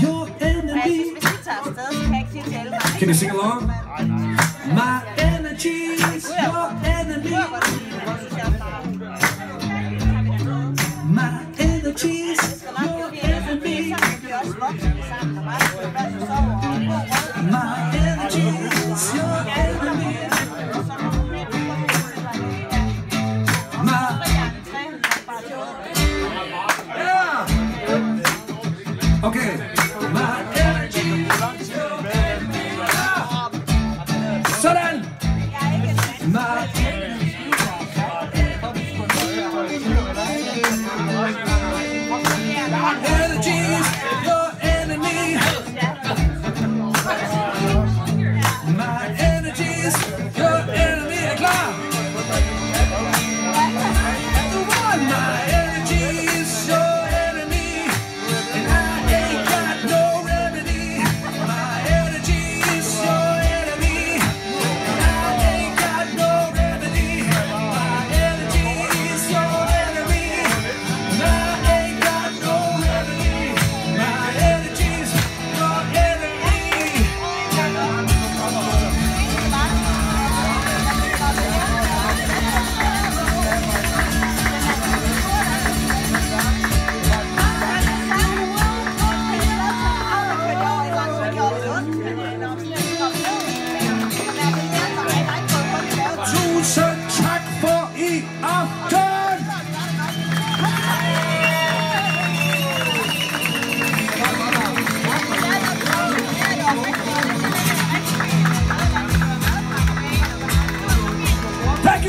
your enemy. Can you sing along? My energy is your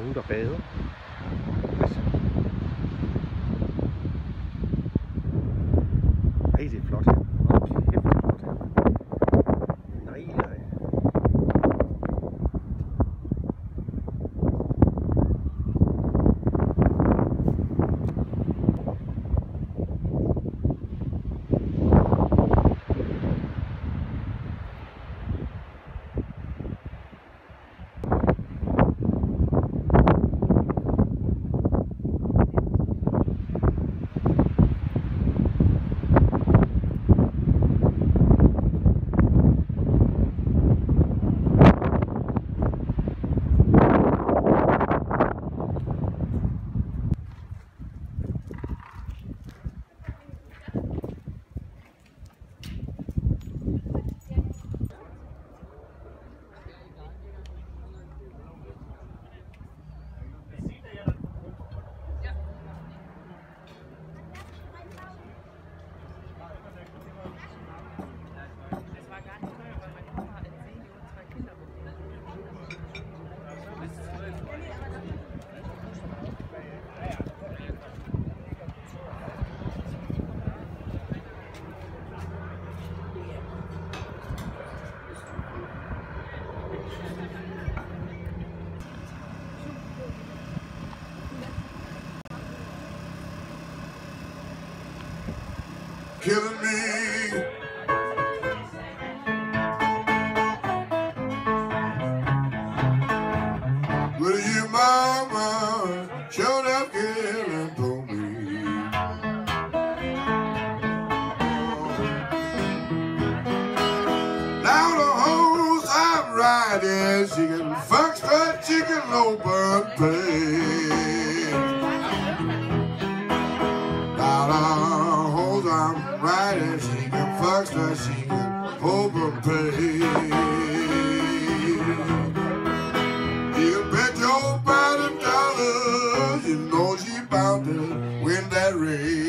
Dura peso. killing me. Will you, mama? Georgie bounded when that race.